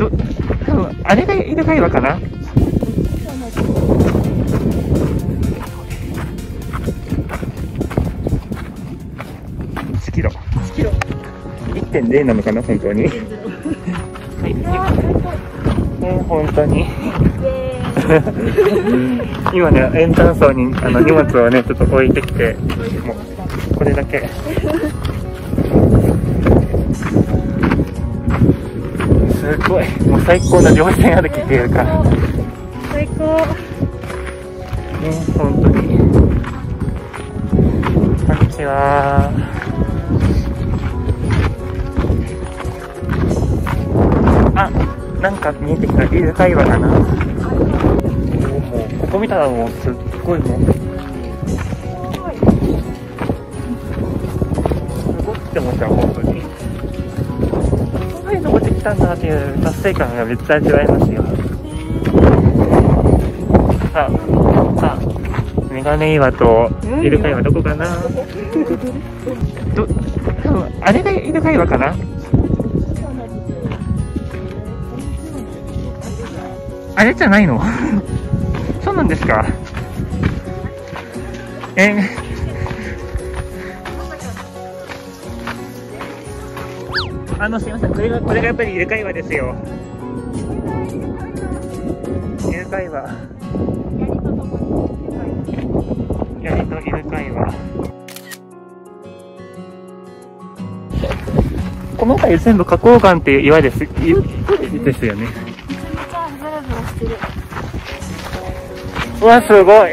ど、多分あれがイルカ岩かな？1キロ。1キロ。1.0なのかな、本当に。はい。ね、本当に。今ね、エントランスにあの荷物をね、ちょっと置いてきて、もう、これだけ。すごい、もう最高の稜線歩きっていうか、最高。ね、本当に。こんにちは。あ、なんか見えてきた。イルカ岩だな。もう、ここ見たらもうすっごいもう。きたんだっていう達成感がめっちゃ味わえますよ。さあ、さあ、メガネ岩とイルカ岩どこかな？ど、多分あれがイルカ岩かな？あれじゃないの？そうなんですか。えーあの、すいません。これが、これがやっぱりイルカ岩ですよ。イルカ岩。ヤリとイルカ岩。この辺り全部花崗岩っていう岩です。いですよね。うわ、すごい。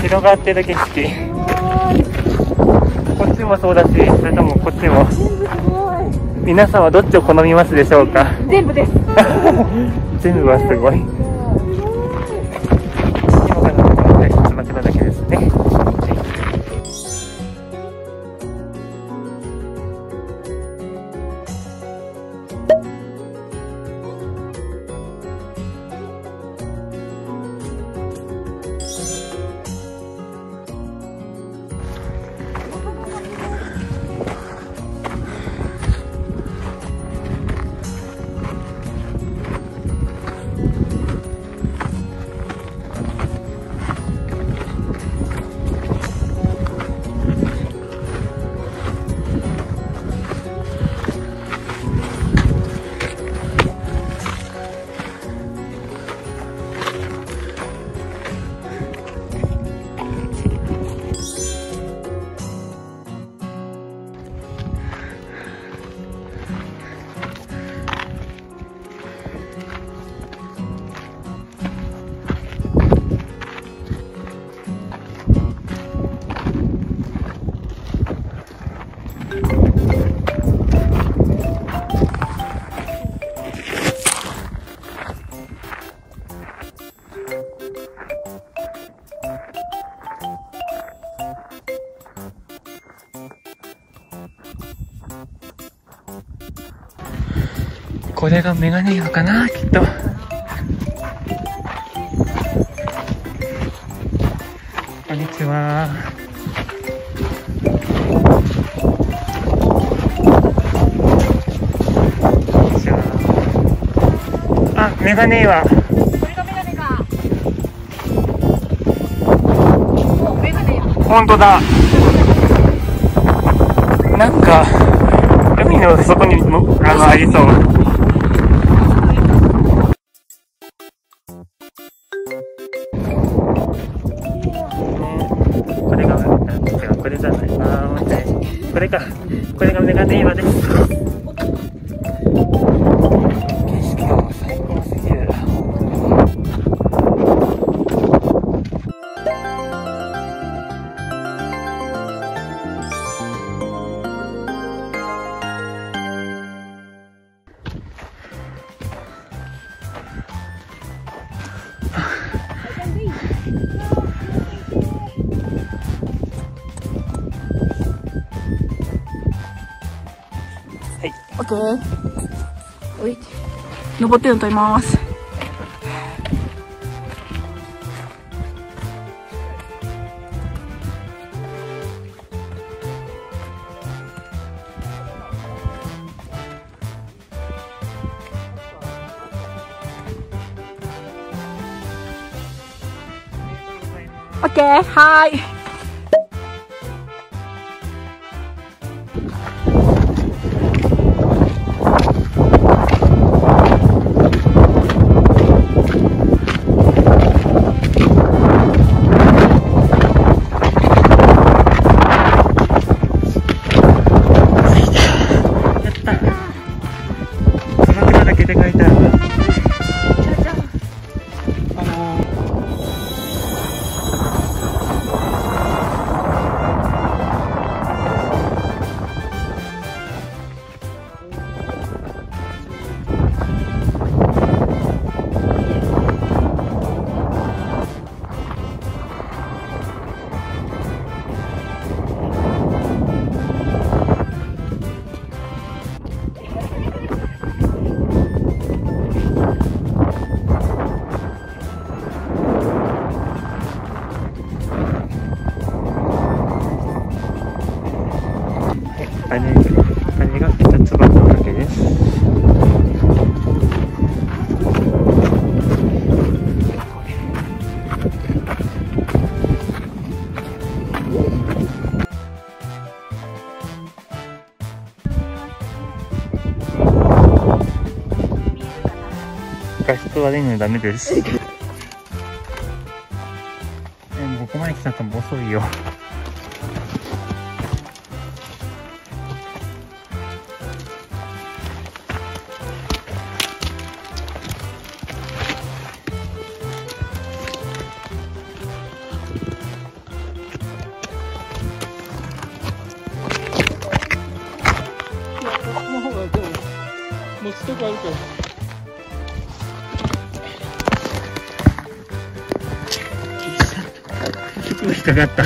広がってる景色。こっちもそうだし、それともこっちも。皆さんはどっちを好みますでしょうか？全部です。全部はすごい。これがメガネ岩かな、きっと。こんにちは。あ、メガネ岩。これがメガネか。お、メガネや。本当だ。なんか、海の底にも、あの、ありそう。ない。あ、待って。これか。これがメガネ岩です。はい。オッケー。おい。登ってるの撮ります。オッケー、はい。画質悪いのにダメです。えもここまで来たらも遅いよ。の方がでも持ちとあるから引っかかった。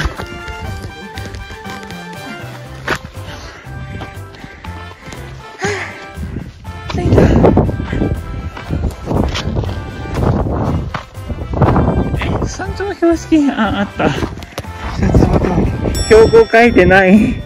山頂標識ああった。標高書いてない。